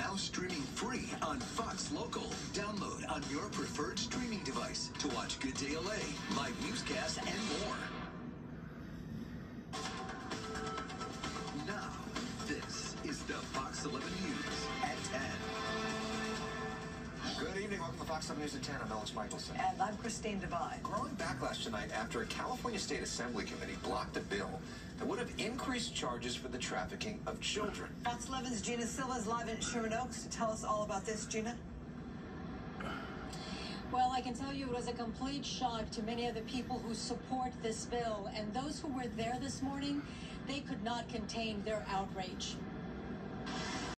Now streaming free on Fox Local. Download on your preferred streaming device to watch Good Day LA, live newscasts, and more. Now, this is the Fox 11 News at 10. Good evening. Welcome to Fox 7 News at 10. I'm Elex Michaelson. And I'm Christine Devine. Growing backlash tonight after a California State Assembly committee blocked a bill that would have increased charges for the trafficking of children. Fox 11's Gina Silva is live in Sherman Oaks to tell us all about this. Gina? Well, I can tell you it was a complete shock to many of the people who support this bill. And those who were there this morning, they could not contain their outrage.